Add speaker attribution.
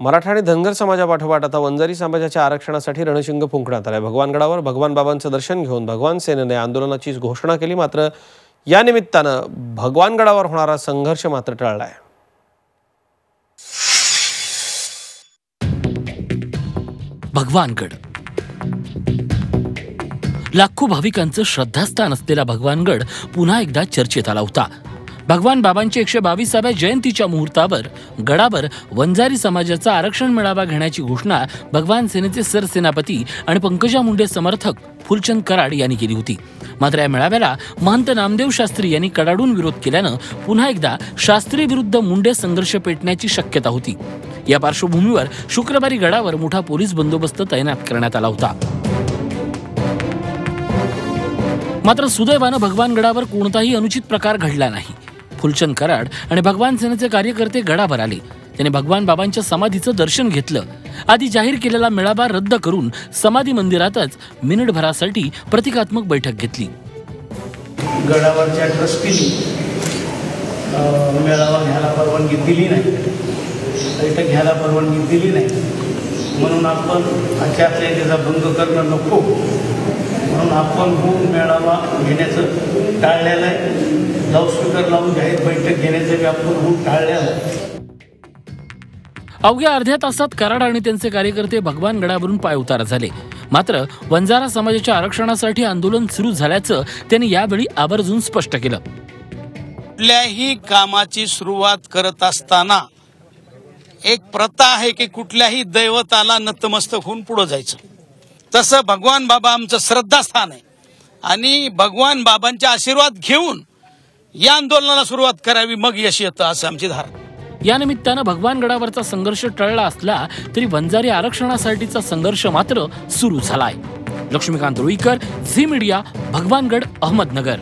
Speaker 1: मराठा आणि धनगर समाजापाठोपाठ आता वंजारी समाजाच्या आरक्षणासाठी रणशिंग फुंकण्यात आलाय. भगवानगडावर भगवान बाबांचं दर्शन घेऊन भगवान सेनेने आंदोलनाची घोषणा केली मात्र या निमित्तानं भगवानगडावर होणारा संघर्ष मात्र टळलाय.
Speaker 2: भगवानगड लाखो भाविकांचं श्रद्धास्थान असलेला भगवानगड पुन्हा एकदा चर्चेत आला होता. भगवान बाबांची एकशे बावीसाव्या जयंतीच्या मुहूर्तावर गडावर वंजारी समाजाचा आरक्षण मेळावा घेण्याची घोषणा भगवान सेनेचे सरसेनापती आणि पंकजा मुंडे समर्थक फुलचंद कराड यांनी केली होती. मात्र या मेळाव्याला महंत नामदेव शास्त्री यांनी कडाडून विरोध केल्यानं पुन्हा एकदा शास्त्री विरुद्ध मुंडे संघर्ष पेटण्याची शक्यता होती. या पार्श्वभूमीवर शुक्रवारी गडावर मोठा पोलीस बंदोबस्त तैनात करण्यात आला होता. मात्र सुदैवानं भगवानगडावर कोणताही अनुचित प्रकार घडला नाही. फुलचंद कराड आणि भगवान सेनेचे कार्यकर्ते गडाभर आले. त्याने भगवान बाबांच्या समाधीचं दर्शन घेतलं. आधी जाहीर केलेला मेळावा रद्द करून समाधी मंदिरातच मिनिटभरासाठी प्रतिकात्मक बैठक घेतली.
Speaker 3: गडावरच्या ट्रस्टीने मेळावा घ्यायला परवानगी दिली नाही. बैठक घ्यायला परवानगी दिली नाही. म्हणून आपण आचारसंहितेचा भंग करणं नको. म्हणून आपण होऊन मेळावा घेण्याचं टाळलेलं आहे. बैठक घेण्याचं आपण होऊन टाळलेलं आहे
Speaker 2: अवघ्या अर्ध्या तासात कराड आणि त्यांचे कार्यकर्ते भगवान गडावरून पायउतार झाले. मात्र वंजारा समाजाच्या आरक्षणासाठी आंदोलन सुरू झाल्याचं त्यांनी यावेळी आवर्जून स्पष्ट केलं.
Speaker 3: कुठल्याही कामाची सुरुवात करत असताना एक प्रथा आहे की कुठल्याही दैवताला नतमस्तक होऊन पुढं जायचं. तसं भगवान बाबा आमचं श्रद्धास्थान आहे. आणि भगवान बाबांचे आशीर्वाद घेऊन या आंदोलनाला सुरुवात करावी मग यश येतं असं आमची धारणा
Speaker 2: या निमित्तानं भगवानगडावरचा संघर्ष टळला असला तरी वंजारी आरक्षणासाठीचा संघर्ष मात्र सुरू झालाय. लक्ष्मीकांत रुईकर झी मीडिया भगवानगड अहमदनगर.